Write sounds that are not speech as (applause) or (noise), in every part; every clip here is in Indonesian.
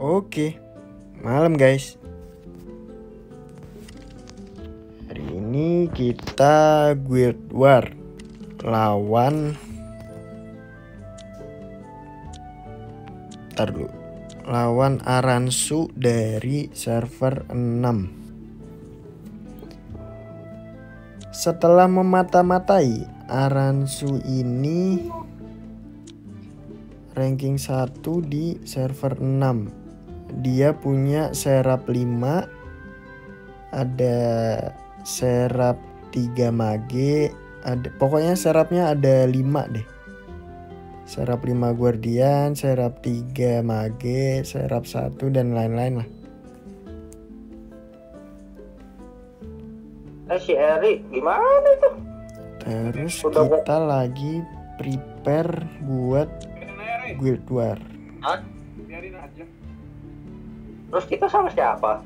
Oke, malam guys. Hari ini kita Guild War lawan Ntar dulu. Lawan Aransu dari server 6. Setelah memata-matai Aransu ini ranking 1 di server 6. Dia punya serap 5 ada serap 3 mage, ada pokoknya serapnya ada 5 deh. Serap 5 guardian, serap 3 mage, serap 1 dan lain-lain lah. Eh si Eri gimana itu? Terus Udah, kita lagi prepare buat Guild War. biarin aja. Terus kita sama siapa?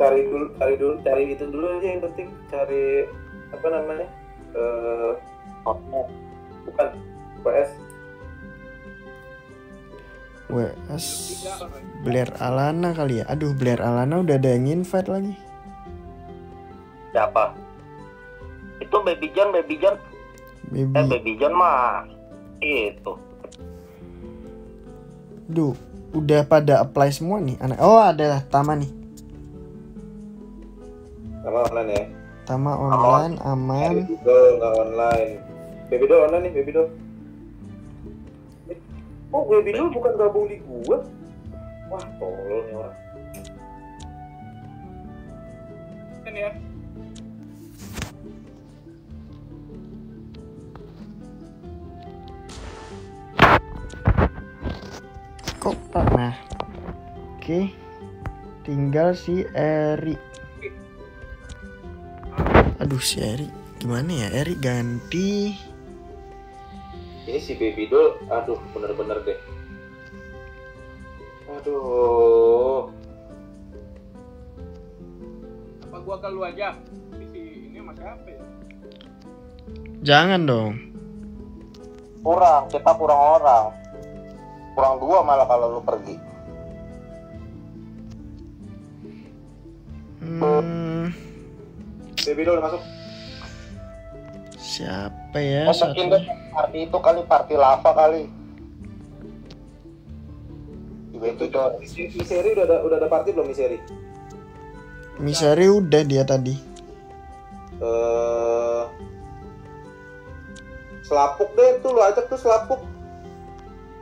cari dulu cari dulu cari itu dulu aja yang penting. Cari apa namanya? Eh Oh, bukan PS WS Blair Alana kali ya. Aduh, Blair Alana udah ada yang invite lagi. siapa? Itu Baby John, Baby John. Eh Baby. Baby John mah itu. Duh, udah pada apply semua nih. Anak. Oh, ada Tama nih. sama online ya Tama online aman. Baby doll nggak online baby doll online nih baby doll Eh, oh baby doll bukan gabung di gua wah tolol nih orang kan ya Kok Pak? Nah. Oke. Tinggal si Eri. Aduh, si Eri. Gimana ya? Eri ganti. Ini si baby doll aduh bener-bener deh aduh apa gua ke lu aja Ini si ini masih apa ya Jangan dong. Kurang, kita kurang orang. Kurang dua malah kalau lu pergi. Hmm, baby doll masuk siapa ya? Oh, Satu. Party itu kali party lava kali. Itu Baby Doll. si, si seri udah ada udah ada party belum mi seri Misari udah dia tadi. eh selapuk deh tuh lu ajak tuh selapuk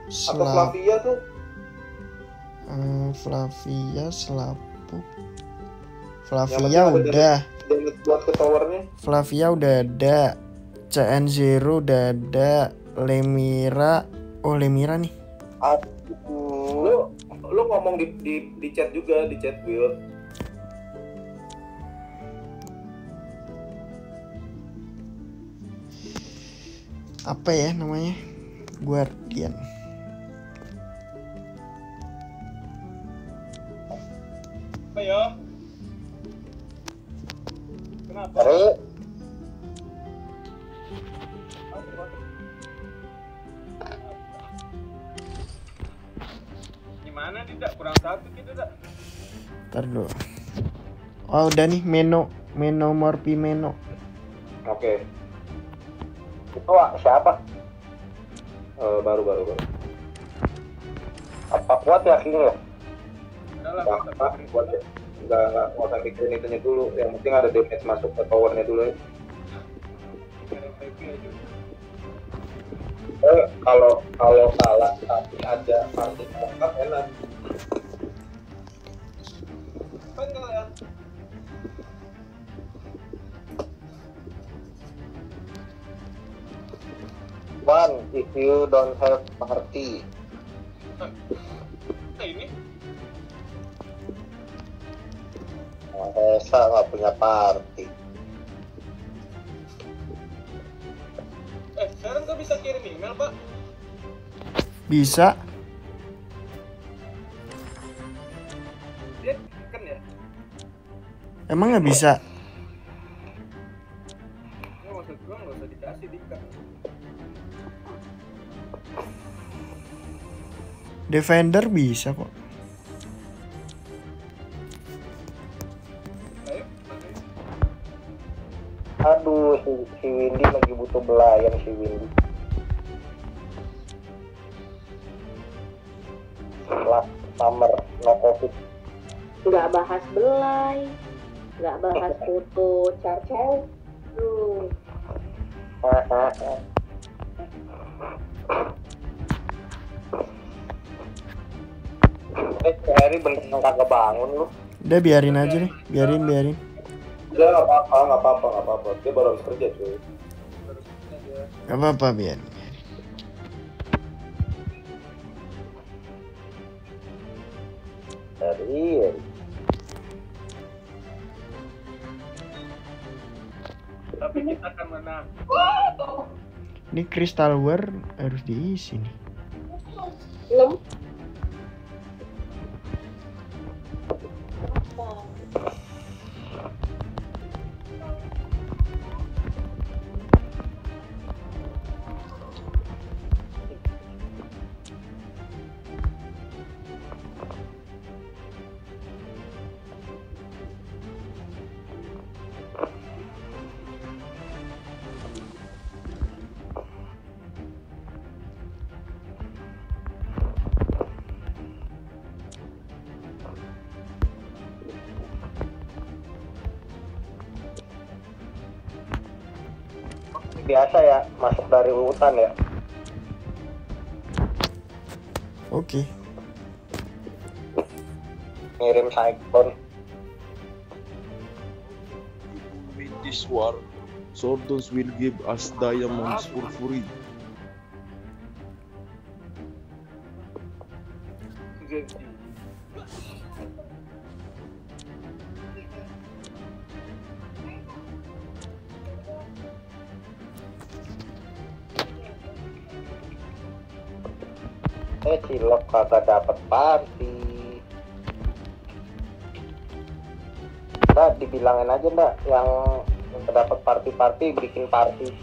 atau Selap, Flavia tuh eh, Flavia Selapuk. Flavia udah. damage buat ke towernya Flavia udah ada. CN Zero udah ada. Lemira. Oh Lemira nih. Aduh. lu lu ngomong di di, di chat juga di chat build Apa ya namanya? Guardian. apa ya kenapa Eri, tidak kurang satu gitu dak Ntar dulu. Oh udah nih Meno. Meno Morphi Meno. oke itu ah, siapa? Eh, baru baru baru Apa kuat ya ya? Nggak kita apa pikirin buat dulu. nggak usah mikirin itunya dulu yang penting ada damage masuk ke towernya dulu ya. Pikirin eh kalau kalau kalah tapi ada party lengkap enak enggak ya One, if you don't have party. Nah, ini Mahesa nggak punya party. eh sekarang gak bisa kirim email pak Bisa. Emang nggak bisa? Defender bisa kok. Aduh, si, si Windy lagi butuh belayan si Windy. Last summer, no covid. nggak bahas belai nggak bahas foto carcel tuh eh, Harry bener kagak bangun lu. Udah biarin aja deh, biarin biarin. Udah nggak apa-apa, nggak apa-apa, nggak apa-apa. Dia baru habis kerja cuy. Gak apa-apa biarin. Harry, tapi kita akan menang Ini Crystal War harus diisi nih. belum biasa ya masuk dari hutan ya. Oke. Ngirim cyclone. win this war, Swords will give us diamonds for free. Nggak dibilangin aja ndak yang yang dapat party-party bikin party.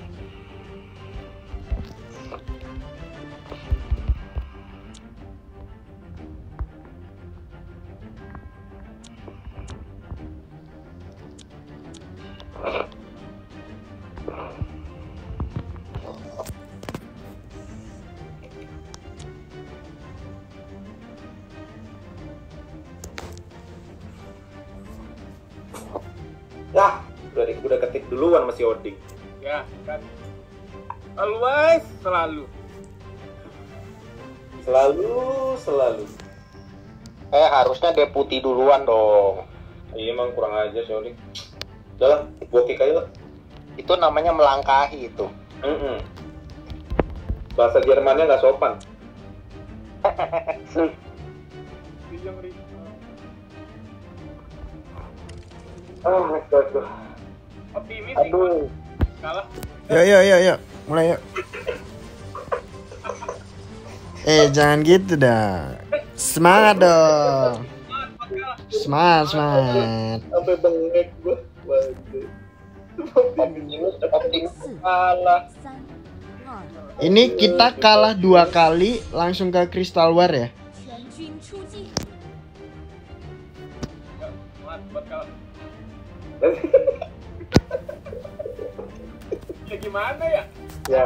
Harusnya deputi duluan dong. Iya emang kurang aja Oding. Udah lah, gua kick aja lah. Itu namanya melangkahi itu. Mm-mm. Bahasa Jermannya nggak sopan. Bijang (laughs) Ri Ah, aduh, aduh. optimis sih Aduh. kalah Yuk yuk yuk yuk, mulai yuk. (laughs) Eh jangan gitu dah. Semangat dong. Semangat, semangat. Sampai bengek Ini kita kalah dua kali langsung ke Crystal War ya. ya gimana ya? Ya.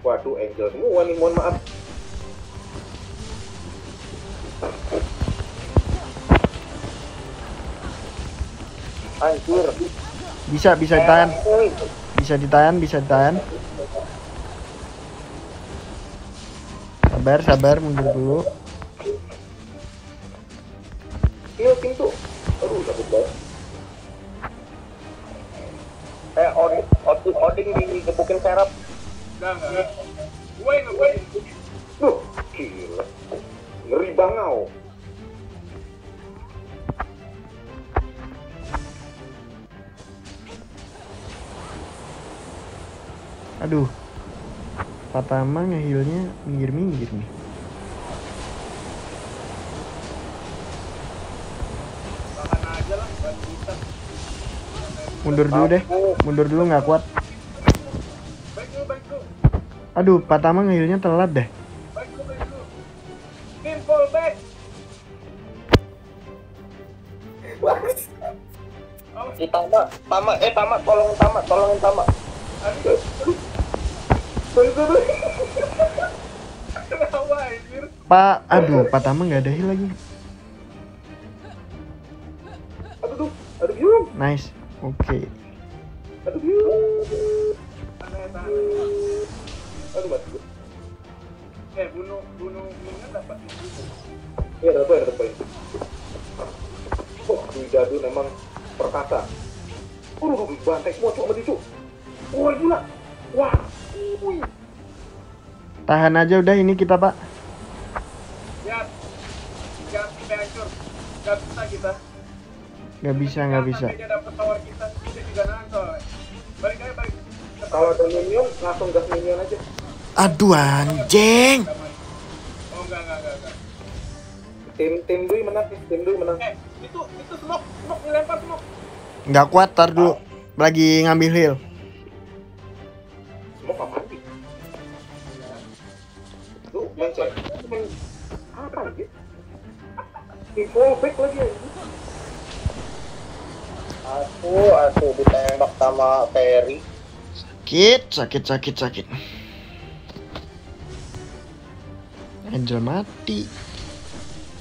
Waduh, angel semua nih, mohon maaf. Anjir. Bisa bisa ditahan, bisa ditahan, bisa ditahan. Sabar sabar mundur dulu. Kill pintu. Aduh, takut banget. Eh Odin, Odin, Odin digebukin serap. enggak enggak gue yang gue Duh, gila. Ngeri bangau. Aduh. Patama ngehilnya minggir-minggir nih. Mundur dulu deh. Mundur dulu nggak kuat. Aduh, Patama ngehilnya telat deh. Tama, Tama, eh Tama, tolongin Tama, tolongin Tama. Aduh. Kenapa anjir? Pak, aduh, Patama nggak ada heal lagi. Aduh tuh, aduh biung, Nice. Oke. aduh biung. Tahan. Aduh mati gue. Eh, bunuh bunuh minyak dapat itu. Iya, poin. Wah, Dwi Dadu memang perkasa. Waduh, bantai semua cok sama cok. Wah, gila. Wah, wih. Tahan aja udah ini kita, Pak. Ya. Jangan sampai hancur. Gak bisa kita. Nggak bisa, nggak bisa. Dia dapat tower kita, kita juga nahan soalnya. Balik aja, balik. Kalau ada minion, langsung gas minion aja. Aduh, anjing. Oh, enggak, enggak, enggak, enggak. Tim tim Dwi menang tim Dwi menang. Eh, itu itu smoke, smoke dilempar smoke. Nggak kuat, tar dulu. Lagi ngambil heal. Semua apaan sih? Lu main cek, main apa lagi? Info back lagi. Aku, aku ditembak sama Ferry. Sakit, sakit, sakit, sakit. Angel mati.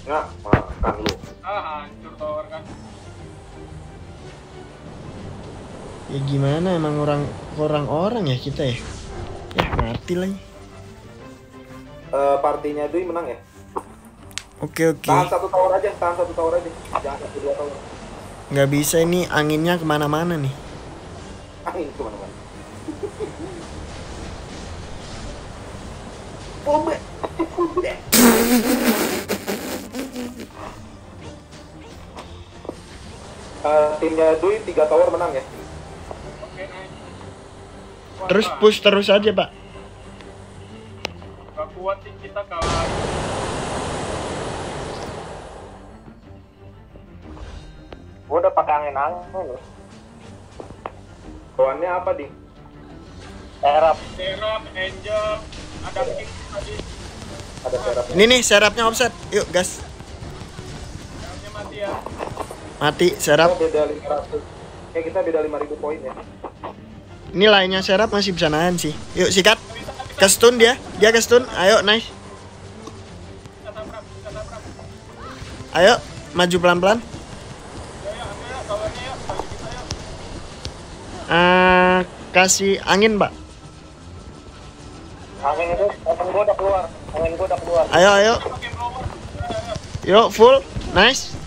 Nah, makan lu. Ah, hancur tower kan. Ya gimana emang orang orang orang ya kita ya. Ya mati lagi. Eh, partinya Dwi menang ya. Oke oke. Tahan satu tower aja, tahan satu tower aja. Jangan satu dua tower. Nggak bisa ini anginnya ke mana-mana nih. Angin ke mana-mana. Bombe. Eh, timnya Dwi tiga tower menang ya. Terus push terus aja pak. Gak kuat sih kita kalah. Gua udah pakai angin-angin loh. Bawaannya apa di? Serap. Serap, Angel, ada King tadi. Ada serapnya. Ini nih serapnya offset. Yuk gas. Serapnya mati ya. Mati Kita serap. beda 500. Eh kita beda 5000 poin ya. Ini lainnya serap masih bisa nahan sih. Yuk sikat. Ke stun dia. Dia ke stun. Ayo nice. Ayo maju pelan-pelan. Ah, kasih angin pak. Angin itu, angin gua udah keluar. Angin gua udah keluar. Ayo ayo. Yuk full. Nice.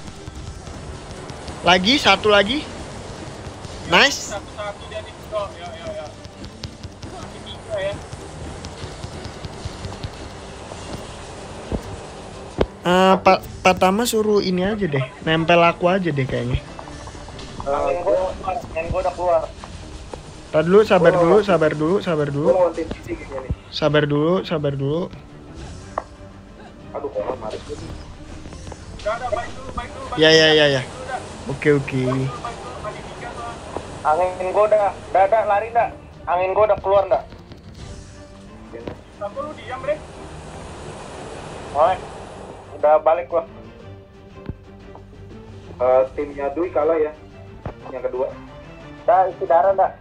Lagi satu lagi. Nice. Satu-satu dia nih. Oh, ya, ya, ya. Masih tiga ya. Ah, Pak Patama suruh ini aja deh. Nempel aku aja deh kayaknya. Angin gua udah keluar. Tar dulu, sabar dulu, sabar dulu, sabar dulu. Sabar dulu, sabar dulu. Aduh, kok maris baik Ya ya ya ya. Oke oke. Angin gua udah, udah, udah, lari dah. Angin gua udah keluar dah. Aku lu diam, Bre. Oh, udah balik gua. Eh, timnya Dwi kalah ya. Yang kedua. Dah isi darah dah.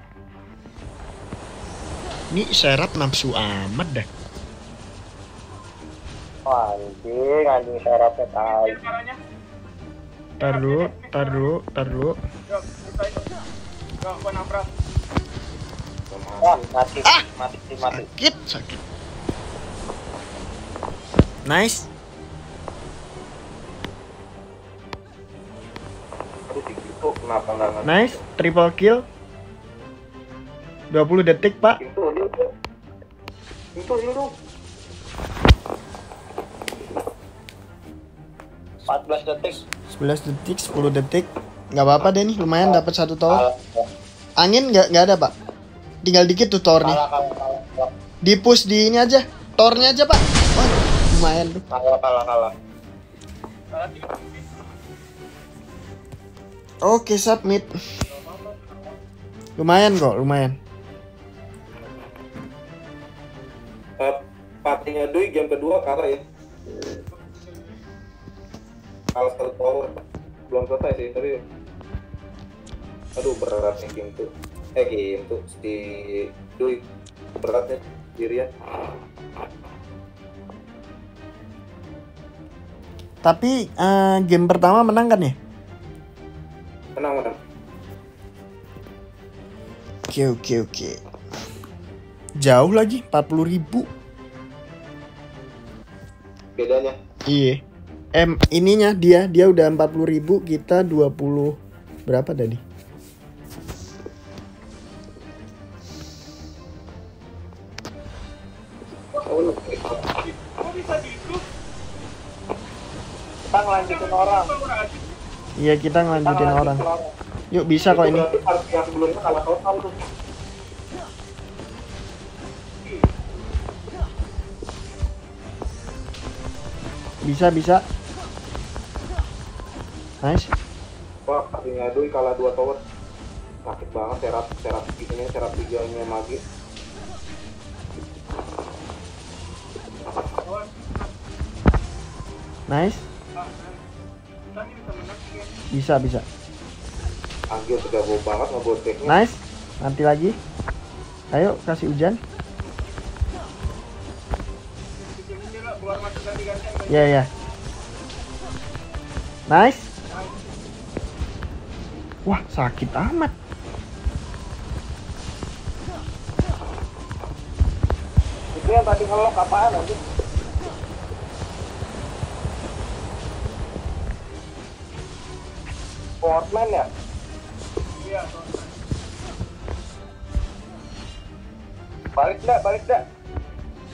Ini serap nafsu amat dah. Wah, anjing, anjing serapnya caranya. Tar dulu, tar dulu, tar dulu. Yuk, kita itu. Yuk, gua nabrak. Wah, mati, mati, mati. Sakit, sakit. Nice. Kenapa? Nice, triple kill. 20 detik, Pak. Kito, heal dong. 14 detik. 11 detik, 10 detik. Nggak apa-apa deh nih, lumayan dapat satu tower. Angin nggak nggak ada, Pak. Tinggal dikit tuh kalah, kalah, Di push di ini aja. Towernya aja, Pak. Wah, lumayan tuh. kalah, kalah, kalah. Oke, submit. Lumayan kok, lumayan. Eh, partinya Dwi game kedua kalah ya. Kalah satu tower. Belum selesai sih, tapi aduh beratnya game tuh. Eh game tuh si Dwi beratnya diri ya. Tapi eh, game pertama menang kan ya? Menang menang. Oke oke oke. Jauh lagi 40.000 ribu. Bedanya. Iya. Em ininya dia dia udah 40.000 ribu kita 20 berapa tadi? Gitu? Kita ngelanjutin orang. Iya kita ngelanjutin orang. Yuk bisa kok ini. berarti parti yang sebelumnya kalah total tuh. Bisa bisa. Nice. Wah, partinya Dwi kalah dua tower. Sakit banget serap serap ini serap tiganya magi. Nice. Bisa bisa. Anjir sudah bau banget ngebotnya. Nice. Nanti lagi. Ayo kasih hujan. Masuk ganti-gantian. Ya ya. Nice. Wah sakit amat. Itu yang tadi ngelok apaan nanti? Portman ya? Iya. Balik dah, balik dah.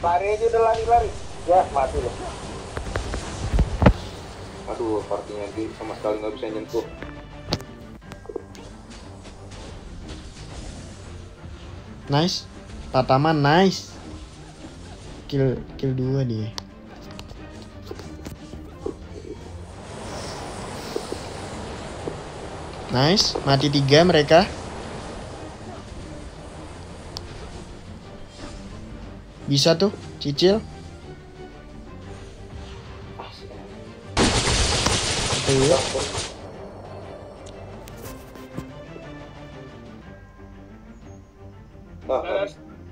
Lari aja udah lari-lari. Ya, mati loh. Aduh, partinya Dwi sama sekali nggak bisa nyentuh. Nice. Pertama nice. Kill kill dua dia. Nice, mati tiga mereka. Bisa tuh, cicil. Tuh.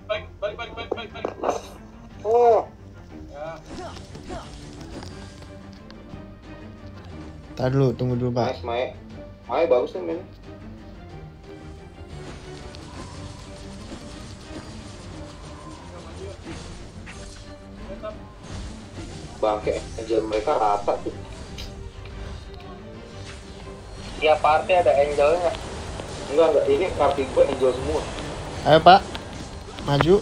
Balik, balik, balik, balik, balik. Oh, tunggu dulu, Pak. nice. Mae bagus nih men. Bangke, angel mereka rata tuh. tiap party ada angelnya. Enggak, enggak. Ini party gue angel semua. Ayo, Pak. Maju.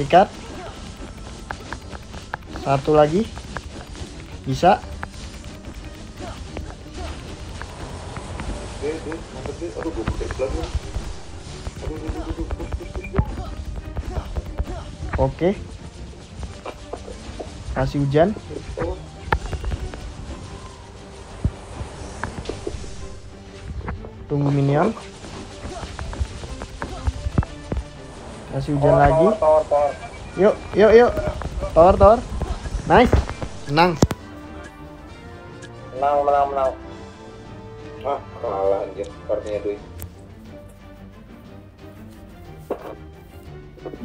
Sikat. Satu lagi. Bisa. Deh. Aduh, gue butek lagi. Aduh, aduh, aduh. Oke. Kasih hujan. Tunggu minion. Kasih hujan lagi. Tower, tower, tower. Yuk, yuk, yuk. Tower, tower. Nice. Menang. Menang, menang, menang. Ah, kalah anjir. Partinya Dwi.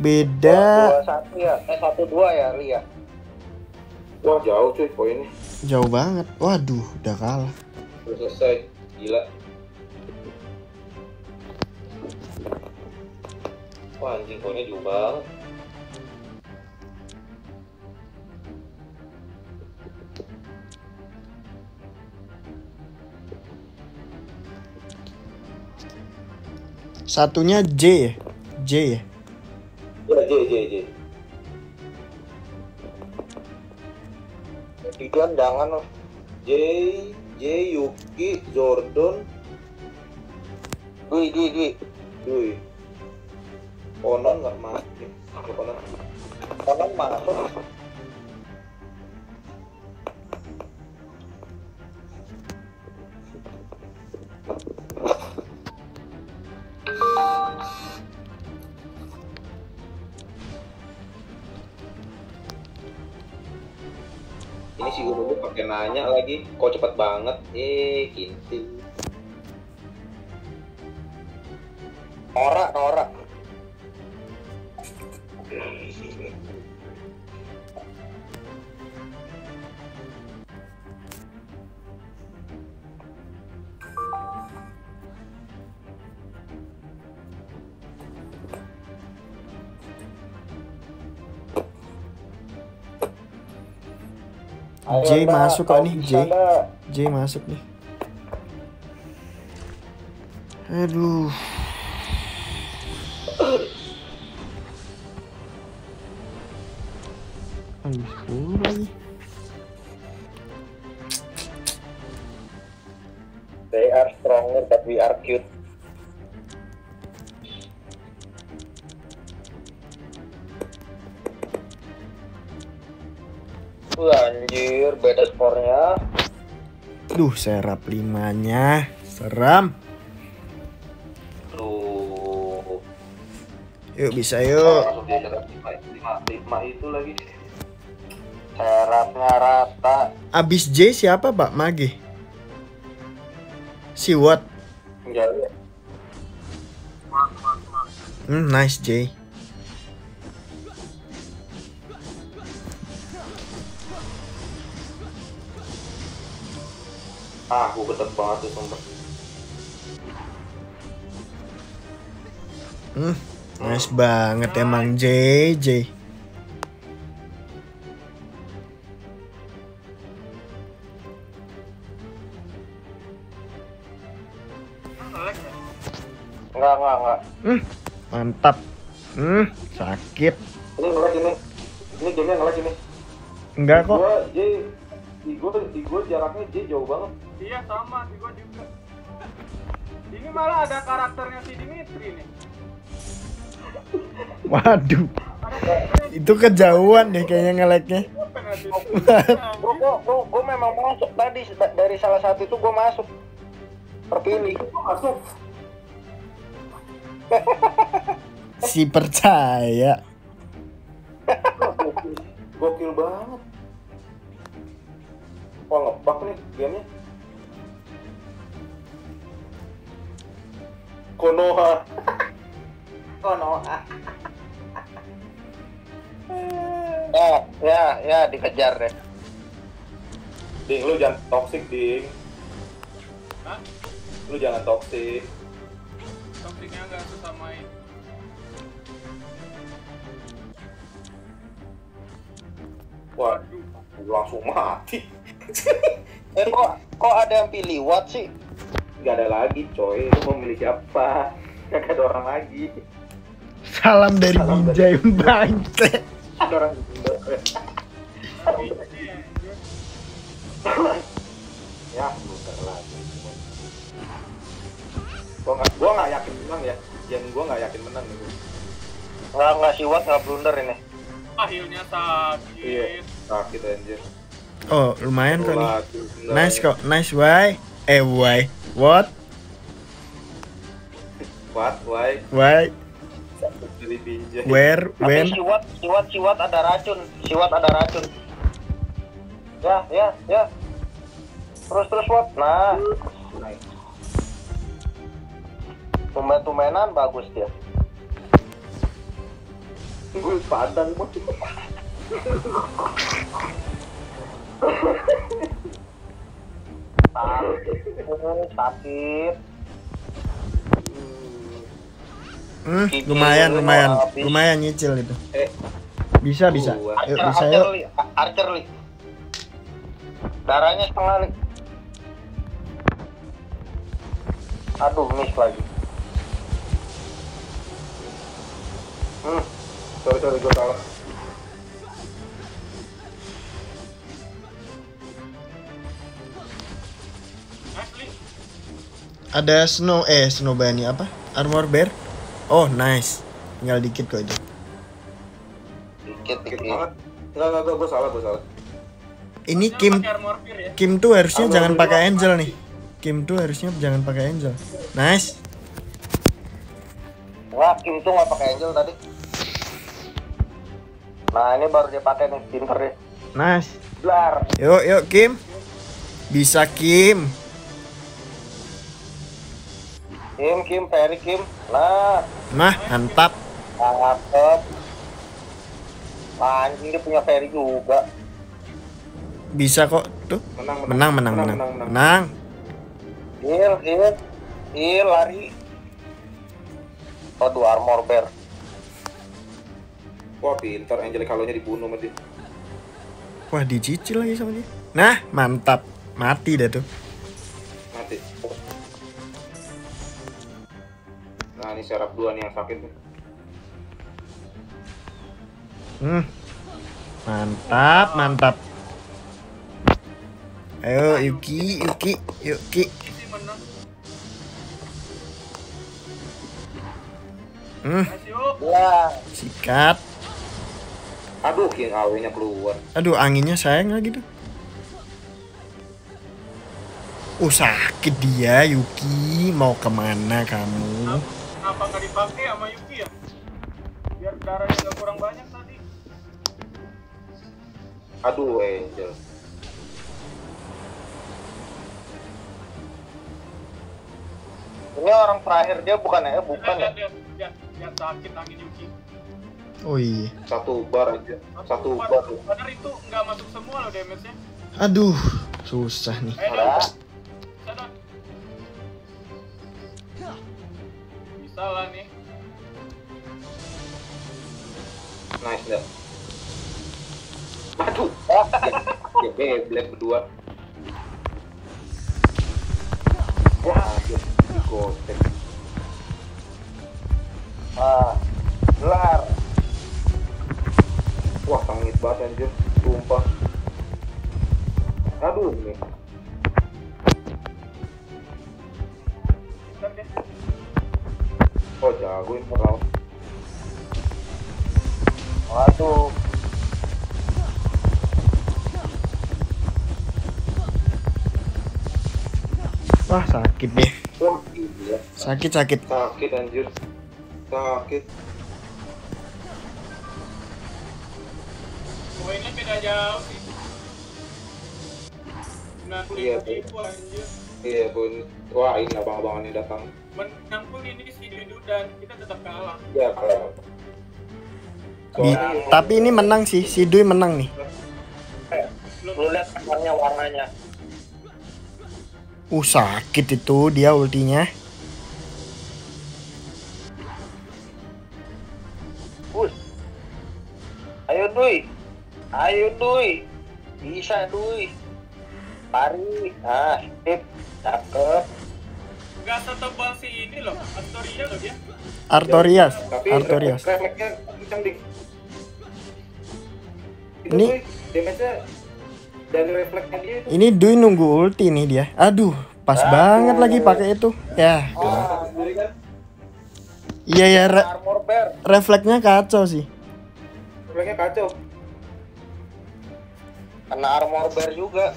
Beda. Satu ya, eh satu dua ya, Lia. Wah, jauh cuy poinnya. Jauh banget. Waduh, udah kalah. Udah selesai. Gila. Wah, anjing poinnya jauh banget. Satunya J ya? J ya? Ya, J, J, J. Jangan loh. J, J, Yuki, Jordan, Dwi, Dwi, Dwi. Dui. Onon nggak masuk. Konon masuk. Nanya lagi, kok cepet banget? Eh, kintil. Norak, norak. Ayo, J masuk kok nih, J. J masuk nih. Aduh, Duh, serap limanya. Seram. Tuh. Yuk, bisa yuk. Lima itu lagi. Serapnya rata. Abis J siapa, Pak? Mage. Si Watt. Enggak ya. Hmm, nice J. Ah, aku ketat banget tuh sumpah. Hmm, nice banget emang J, J. Enggak, enggak, enggak. Mantap. Hmm, sakit. Ini ngelag ini. Ini gamenya ngelag ini. Enggak kok. Gua J, di gua di gua jaraknya J jauh banget. Iya sama sih gua juga. Ini malah ada karakternya si Dimitri nih. Waduh. Itu kejauhan deh kayaknya ngeleknya. Bro, gua, gua, gua memang masuk tadi dari salah satu itu gua masuk. Terpilih. Masuk. Si percaya. Gokil, banget. Wah ngebug nih gamenya. Konoha. Konoha. Ya, ya, ya dikejar deh. Ding, lu jangan toxic, Ding. Hah? Lu jangan toxic. Topiknya nggak sesamain. Wah, langsung mati. Eh kok kok ada yang pilih what sih? Gak ada lagi, coy. Lu mau milih siapa? (laughs) Gak ada orang lagi. Salam dari Salam dari- Bijay Bangke. Ada orang ya, bukan lagi. Gua nggak, gua nggak yakin menang ya. Yang gua nggak yakin menang nih. gua. Nggak nggak si what nggak blunder ini. Akhirnya sakit. Iya. Sakit anjir. Oh, lumayan kok nih. Nice kok, nice why? Eh why? What? What? Why? Why? Where? Tapi When? si what, si what, si what ada racun, si what ada racun. Ya, ya, ya. Terus terus what? Nah, tumen-tumenan bagus dia. Gue padang mah. (laughs) Sakit, sakit. Hmm, lumayan, lumayan, Habis. lumayan nyicil itu. Eh, Bisa, bisa. Dua. Yuk, Archer, bisa archer, yuk. li. archer, li. Darahnya setengah, li. Aduh, miss lagi. Hmm, sorry sorry gue salah. Ada snow, eh snow bunny apa? Armor bear? Oh, nice. Tinggal dikit kok itu. dikit, dikit. banget. Enggak gue salah gue salah. Ini Kim ya. Kim tuh harusnya Armor jangan pakai angel nih. Kim tuh harusnya jangan pakai angel. Nice. Wah, Kim tuh nggak pakai angel tadi. Nah, ini baru dia pakai nih, pinter deh. Nice. Blar. Yuk, yuk Kim. Bisa Kim. Kim, Kim, Ferry, Kim. Nah, Nah, mantap. cakep. Anjing dia punya Ferry juga. Bisa kok. Tuh. Menang, Menang, menang, menang. menang, menang. Menang. Heal, heal. Heal, lari. Aduh, armor bear. Wah, pintar Angelic Halo-nya dibunuh sama dia. Wah, dicicil lagi sama dia. Nah, mantap. Mati dah tuh. Nah, ini serap dua nih yang sakit nih. Hmm. Mantap, mantap. Ayo Yuki, Yuki, Yuki. Hmm. Ya, sikat. Aduh, King AW-nya keluar. Aduh, anginnya sayang lagi tuh. Uh, sakit dia, Yuki. Mau ke mana kamu? Kenapa nggak dipakai sama Yuki ya? Biar darahnya nggak kurang banyak tadi. Aduh, Angel. ini orang terakhir dia bukan ya? Bukan ya? Lihat sakit angin Yuki. Oh iya. Satu bar aja. Satu bar. bar. Padahal itu nggak masuk semua loh damage-nya. Aduh, susah nih. Eh, Bisa lah nih. Nice, dah. Aduh. Ya, Beyblade berdua. Wah. Digotek. Ah, Blar. Wah, sangit banget anjir. Sumpah. Aduh, nih. Ini kau. Waduh. Wah, sakit deh. Gila. Sakit, sakit. Sakit anjir. Sakit. Poinnya beda jauh sih. 95 Iya, ribu anjir. Iya, pun. Wah, ini abang-abangan ini datang. Menang pun ini si Dudu dan kita tetap kalah. Ya, kalau. Di- tapi ini menang sih, si Dui menang nih. Lu lihat warnanya warnanya. Uh, sakit itu dia ultinya. Bus. Ayo Dui. Ayo Dui. Bisa Dui. Lari. Ah, sip. Cakep. Gak setebal si ini loh, Astoria loh dia. Artorias, Tapi Artorias. refleksnya Ini- damage-nya dari refleksnya dia itu. Ini Dui nunggu ulti nih dia. Aduh, pas banget lagi pakai itu. Ya, kan iya ya re- Armor bear. refleksnya kacau sih. refleksnya kacau. Kena armor bear juga.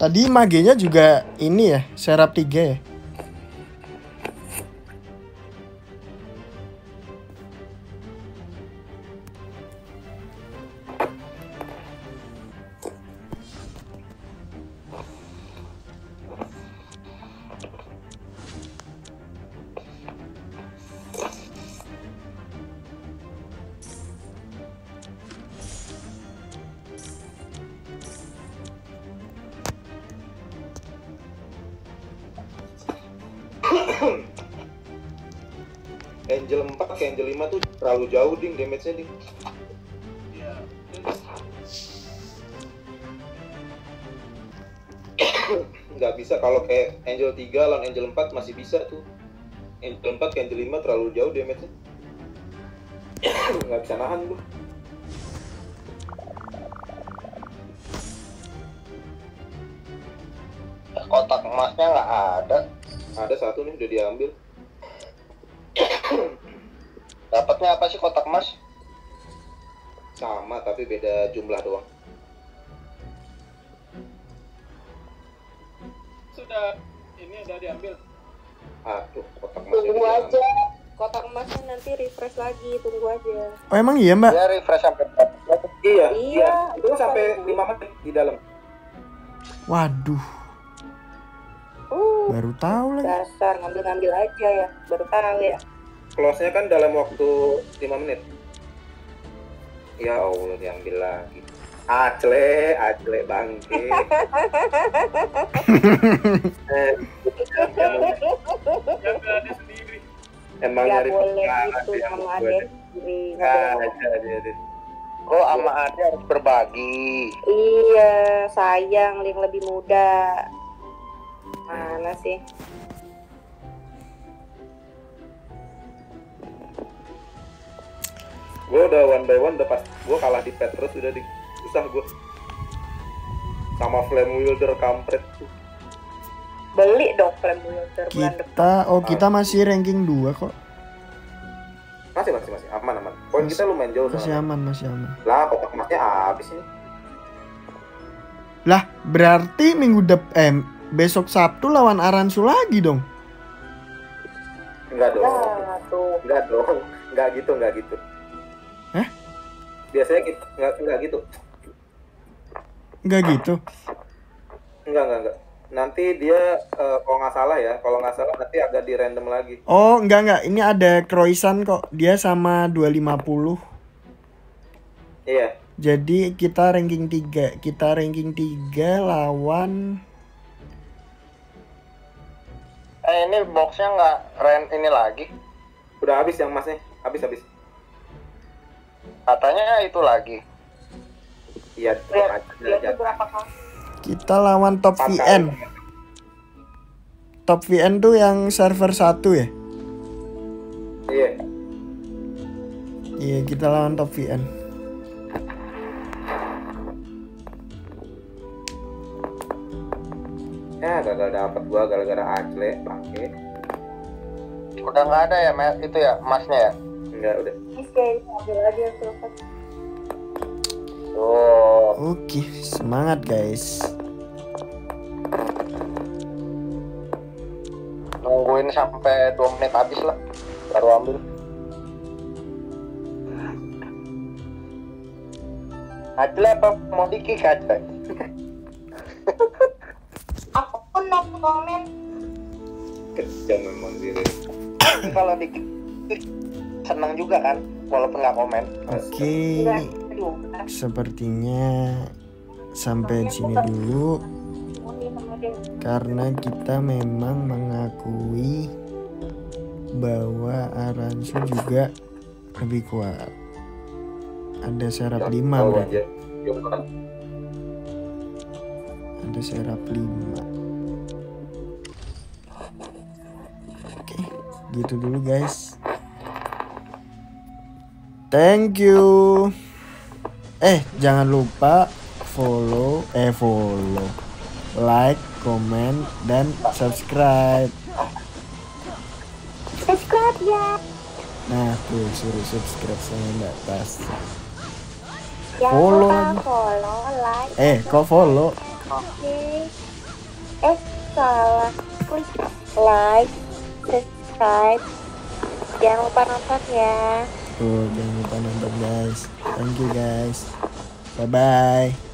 Tadi magenya juga ini ya, serap 3 ya. Angel 3 lawan Angel 4 masih bisa tuh. Angel 4 ke Angel 5 terlalu jauh damage-nya. (coughs) Nggak bisa nahan tuh. Kotak emasnya nggak ada. Ada satu nih udah diambil. (coughs) Dapatnya apa sih kotak emas? Sama tapi beda jumlah doang. Sudah ini udah diambil. Aduh, kotak masih Tunggu aja. kotak emasnya nanti refresh lagi tunggu aja Oh emang iya mbak? Dia refresh sampai Iya, Iya, iya. Itu sampai 5 menit di dalam. Waduh, uh baru tahu lagi. dasar ngambil ngambil aja ya baru tahu ya Close-nya kan dalam waktu 5 menit. Ya Allah, diambil lagi. Acle, acle bangke. Eh, (laughs) ada. Emang nggak nyari perkara gitu yang gue sendiri ada. Oh, sama Ade harus berbagi. Iya, sayang yang lebih muda. Mana sih? Gue udah one by one udah pas gue kalah di Petrus udah di susah gue. Sama Flame Wielder kampret tuh. Beli dong Flame depan. Kita, oh kita masih ranking 2 kok. Masih masih masih aman aman. Poin kita lumayan jauh Masih soalnya. aman, masih aman. Lah kotak emasnya habis ini. Lah, berarti minggu dep eh besok Sabtu lawan Aransu lagi dong. Enggak dong. Nah, tuh. Enggak dong. Enggak gitu, enggak gitu. Hah? Biasanya gitu, enggak enggak gitu. Enggak gitu. Enggak, enggak, enggak. Nanti dia eh, kalau nggak salah ya, kalau nggak salah nanti agak di random lagi. Oh, enggak enggak. Ini ada Croissant kok. Dia sama 250. Iya. Jadi kita ranking 3. Kita ranking 3 lawan Eh, ini boxnya nggak rent ini lagi. Udah habis yang emasnya. Habis habis. Katanya itu lagi. Iya, Lihat, tetap aja. tuh berapa kali? kita lawan Top Empat VN. Top VN tuh yang server 1 ya? Iya. Iya, kita lawan Top VN. Ya, gagal dapat gua gara-gara acle, pakai. Udah nggak ada ya, Mer- itu ya, emasnya ya. Enggak udah. Oke, ambil aja Oke, semangat guys. Nungguin sampai 2 menit habis lah. Baru ambil. Adle apa mau dikik aja? (laughs) Aku pun mau komen. Kejam memang diri. Kalau dikik seneng juga kan, walaupun nggak komen. Oke, Enggak, aduh. Sepertinya sampai di sini dulu karena kita memang mengakui bahwa Aransu juga lebih kuat. Ada serap 5 Tahu berarti. kan. Ada serap 5. Oke, gitu dulu guys. Thank you. Eh, jangan lupa follow, eh follow, like, comment, dan subscribe. Subscribe ya. Nah, tuh suruh subscribe sama Mbak Tas. Jangan Follow lupa follow, like. Eh, kok follow? Oke. Eh, salah. Klik like, subscribe. Jangan lupa nonton ya. Tuh, jangan lupa nonton guys. Thank you guys. Bye bye.